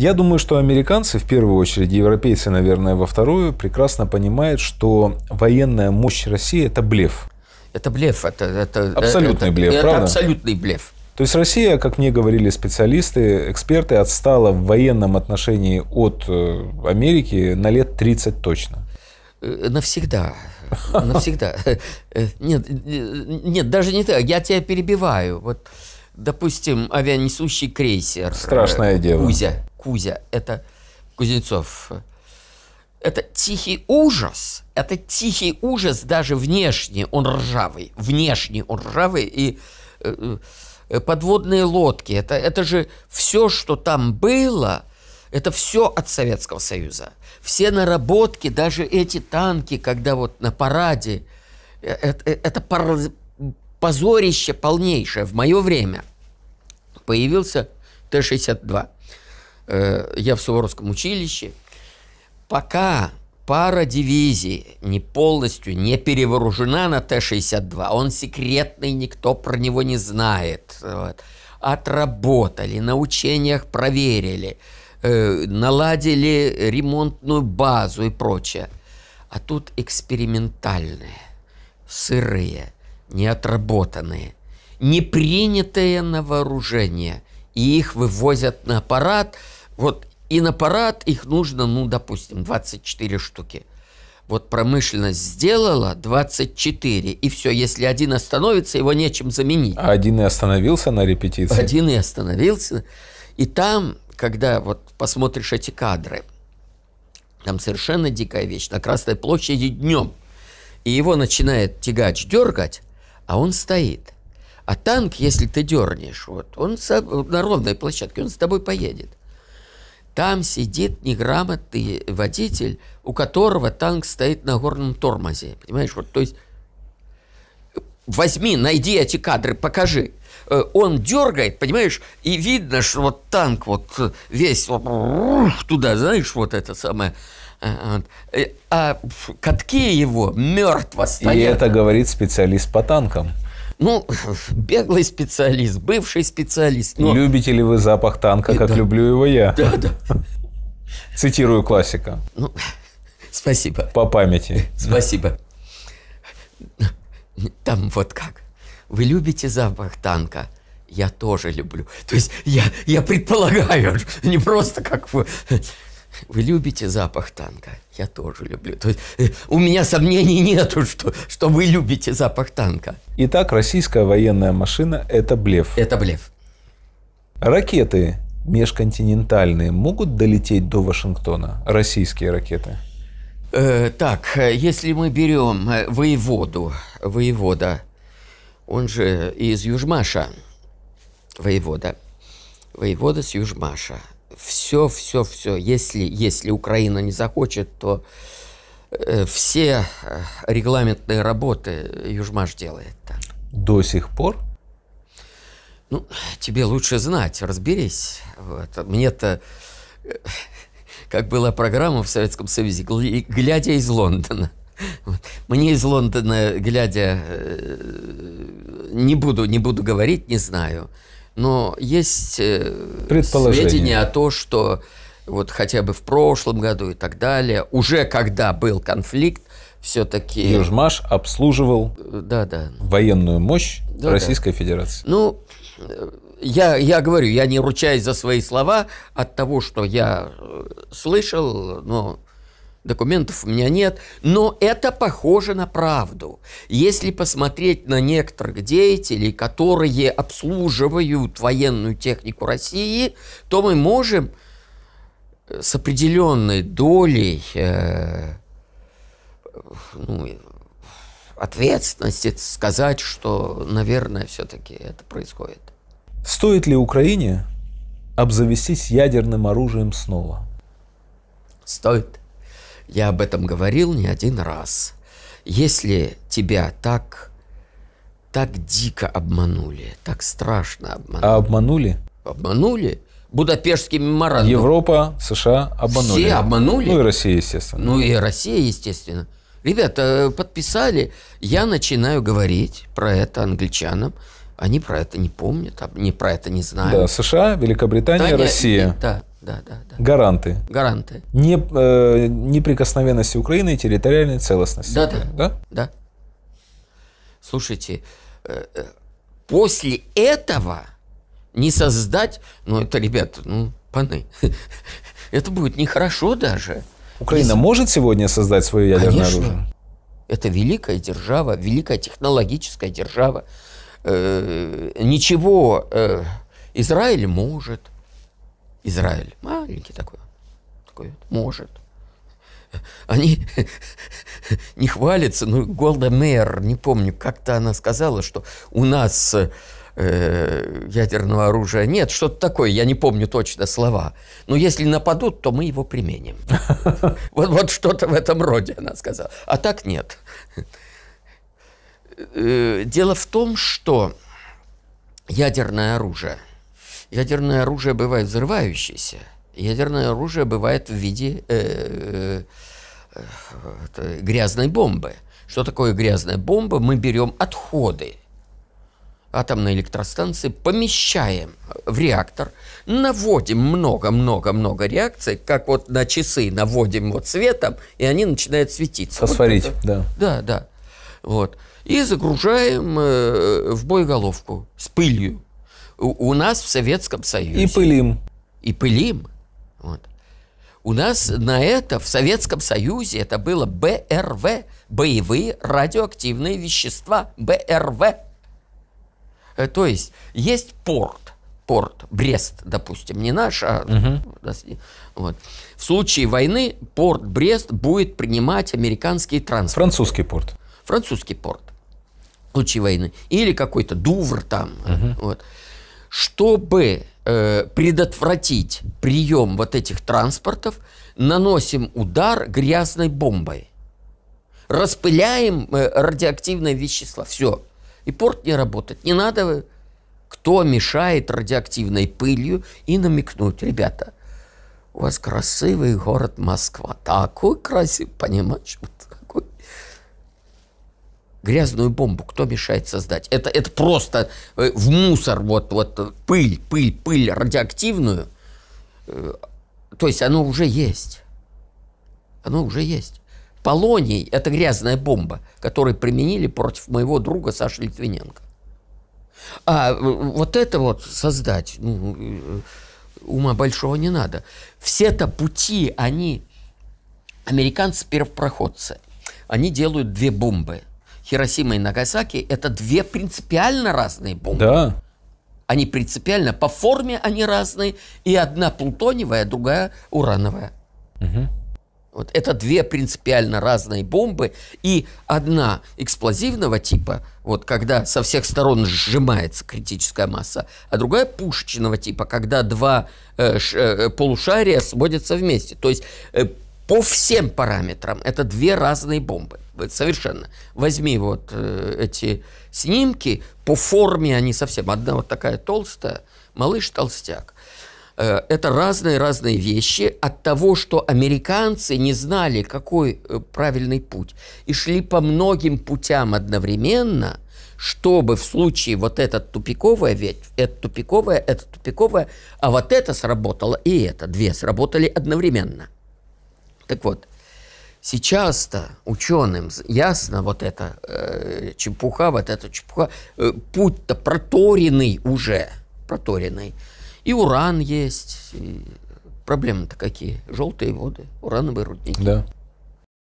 Я думаю, что американцы, в первую очередь, европейцы, наверное, во вторую, прекрасно понимают, что военная мощь России – это блеф. Это блеф. Это, это, абсолютный это, блеф, это правда? абсолютный блеф. То есть Россия, как мне говорили специалисты, эксперты, отстала в военном отношении от э, Америки на лет 30 точно. Э, навсегда. Навсегда. Э, нет, нет, даже не так. Я тебя перебиваю. Вот, допустим, авианесущий крейсер. Страшное дело. Кузя. Кузя. Это Кузнецов. Это тихий ужас. Это тихий ужас даже внешне. Он ржавый. Внешне он ржавый. И подводные лодки. Это, это же все, что там было, это все от Советского Союза. Все наработки, даже эти танки, когда вот на параде, это, это позорище полнейшее. В мое время появился Т-62. Я в Суворовском училище. Пока пара дивизий не полностью не перевооружена на Т-62. Он секретный, никто про него не знает. Вот. Отработали, на учениях проверили, э, наладили ремонтную базу и прочее. А тут экспериментальные, сырые, неотработанные, не принятые на вооружение. И их вывозят на аппарат. Вот и на парад их нужно, ну, допустим, 24 штуки. Вот промышленность сделала 24, и все, если один остановится, его нечем заменить. А один и остановился на репетиции? Один и остановился. И там, когда вот посмотришь эти кадры, там совершенно дикая вещь. На Красной площади днем. И его начинает тягач дергать, а он стоит. А танк, если ты дернешь, вот, он на ровной площадке, он с тобой поедет. Там сидит неграмотный водитель, у которого танк стоит на горном тормозе. Понимаешь, вот, то есть возьми, найди эти кадры, покажи. Э, он дергает, понимаешь, и видно, что вот танк вот весь вот туда, знаешь, вот это самое. Э, а катки его мертво стоят. И это говорит специалист по танкам. Ну, беглый специалист, бывший специалист. Но... Любите ли вы запах танка, как да. люблю его я? Да, да. Цитирую классика. Ну, спасибо. По памяти. Спасибо. Там вот как. Вы любите запах танка? Я тоже люблю. То есть я, я предполагаю, не просто как вы... Вы любите запах танка? Я тоже люблю. То есть, э, у меня сомнений нету, что, что вы любите запах танка. Итак, российская военная машина – это блеф. Это блеф. Ракеты межконтинентальные могут долететь до Вашингтона? Российские ракеты? Э, так, если мы берем э, воеводу, воевода, он же из Южмаша, воевода, воевода с Южмаша – все, все, все. Если, если Украина не захочет, то э, все э, регламентные работы Южмаш делает. До сих пор? Ну, тебе лучше знать, разберись. Вот. Мне-то, э, как была программа в Советском Союзе, глядя из Лондона. Мне из Лондона, глядя, не буду, не буду говорить, не знаю но есть э, сведения о том, что вот хотя бы в прошлом году и так далее, уже когда был конфликт, все-таки... Южмаш обслуживал да, да. военную мощь да, Российской да. Федерации. Ну, я, я говорю, я не ручаюсь за свои слова от того, что я э, слышал, но Документов у меня нет, но это похоже на правду. Если посмотреть на некоторых деятелей, которые обслуживают военную технику России, то мы можем э, с определенной долей э, ну, ответственности сказать, что, наверное, все-таки это происходит. Стоит ли Украине обзавестись ядерным оружием снова? Стоит. Я об этом говорил не один раз. Если тебя так, так дико обманули, так страшно обманули. А обманули? Обманули. Будапештский меморандум. Европа, США обманули. Все обманули. Ну и Россия, естественно. Ну и Россия, естественно. Ребята, подписали. Я начинаю говорить про это англичанам. Они про это не помнят, они про это не знают. Да, США, Великобритания, да, Россия. да. Да, да, да. Гаранты. Гаранты. Не, э, неприкосновенности Украины и территориальной целостности. Да, да. Да? Да. Слушайте, э, э, после этого не создать, ну это, ребята, ну, паны, это будет нехорошо даже. Украина Если- может сегодня создать свое ядерное Конечно. оружие? Это великая держава, великая технологическая держава. Э, ничего э, Израиль может. Израиль маленький такой, такой вот, может. Они не хвалятся, ну, Голда Мэр, не помню, как-то она сказала, что у нас э, ядерного оружия нет, что-то такое, я не помню точно слова. Но если нападут, то мы его применим. Вот, вот что-то в этом роде она сказала. А так нет. Э, Дело в том, что ядерное оружие, ядерное оружие бывает взрывающееся, ядерное оружие бывает в виде э, э, это грязной бомбы. Что такое грязная бомба? Мы берем отходы атомной электростанции, помещаем в реактор, наводим много-много-много реакций, как вот на часы наводим вот светом, и они начинают светиться. Вот Фосфорить, это. да. Да, да. Вот. И загружаем э, в боеголовку с пылью. У, у нас в Советском Союзе. И пылим. И пылим. Вот. У нас на это в Советском Союзе это было БРВ, боевые радиоактивные вещества, БРВ. Э, То есть есть порт, порт Брест, допустим, не наш, а вот. в случае войны порт Брест будет принимать американские транспорты Французский порт. французский порт в случае войны, или какой-то Дувр там, вот, чтобы э, предотвратить прием вот этих транспортов, наносим удар грязной бомбой, распыляем э, радиоактивные вещества, все, и порт не работает. Не надо, кто мешает радиоактивной пылью, и намекнуть, ребята, у вас красивый город Москва, такой красивый, понимаешь, грязную бомбу кто мешает создать? Это, это просто э, в мусор, вот, вот э, пыль, пыль, пыль радиоактивную. Э, То есть оно уже есть. Оно уже есть. Полоний – это грязная бомба, которую применили против моего друга Саши Литвиненко. А вот это вот создать, ну, ума большого не надо. Все-то пути, они, американцы первопроходцы, они делают две бомбы. Хиросима и Нагасаки – это две принципиально разные бомбы. Да. Они принципиально по форме они разные, и одна плутониевая, другая урановая. Вот это две принципиально разные бомбы, и одна эксплозивного типа, вот когда со всех сторон сжимается критическая масса, а другая пушечного типа, когда два э, ш- э, полушария сводятся вместе. То есть э, по всем параметрам это две разные бомбы. Вот Совершенно. Возьми вот э, эти снимки, по форме они совсем. Одна вот такая толстая, малыш-толстяк. Э, Это разные-разные вещи от того, что американцы не знали, какой э, правильный путь, и шли по многим путям одновременно, чтобы в случае вот этот тупиковая ветвь, это тупиковая, это тупиковая, а вот это сработало, и это, две сработали одновременно. Так вот, сейчас-то ученым ясно вот эта э, чепуха, вот эта чепуха, э, путь-то проторенный уже, проторенный. И уран есть, проблемы-то какие? Желтые воды, урановые рудники. Да.